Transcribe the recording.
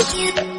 you.